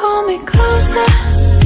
Hold me closer.